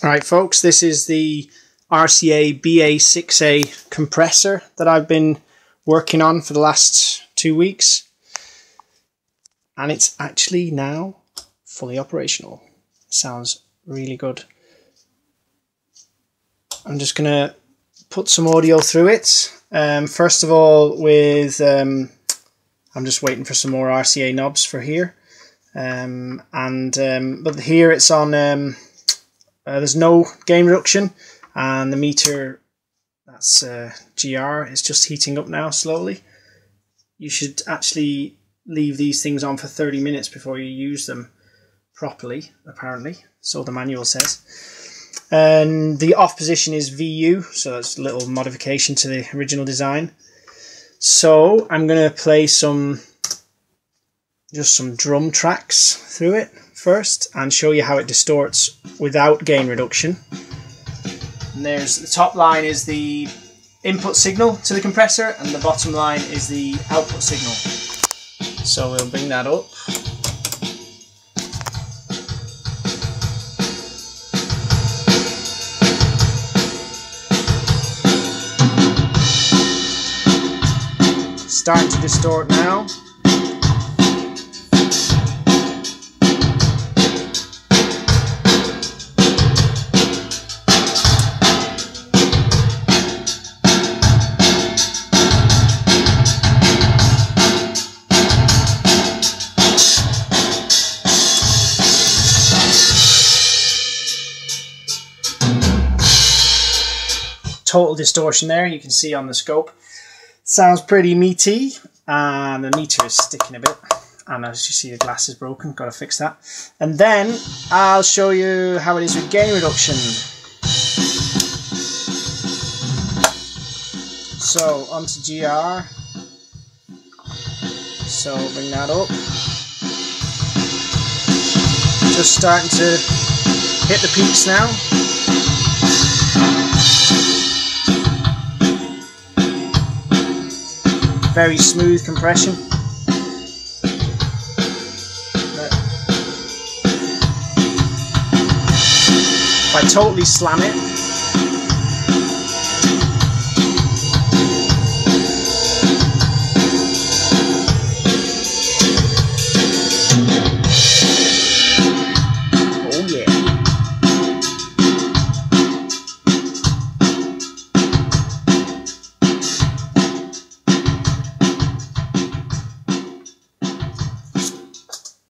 Alright folks, this is the RCA BA6A compressor that I've been working on for the last two weeks. And it's actually now fully operational. Sounds really good. I'm just going to put some audio through it. Um, first of all, with um, I'm just waiting for some more RCA knobs for here. Um, and um, but here it's on um, uh, there's no gain reduction and the meter that's uh, GR is just heating up now slowly. You should actually leave these things on for 30 minutes before you use them properly, apparently, so the manual says. And the off position is VU, so that's a little modification to the original design. So I'm going to play some, just some drum tracks through it first and show you how it distorts without gain reduction. And there's the top line is the input signal to the compressor and the bottom line is the output signal. So we'll bring that up. Starting to distort now. Total distortion there you can see on the scope. Sounds pretty meaty and the meter is sticking a bit and as you see the glass is broken, got to fix that. And then I'll show you how it is with gain reduction. So onto GR. So bring that up. Just starting to hit the peaks now. Very smooth compression. If I totally slam it,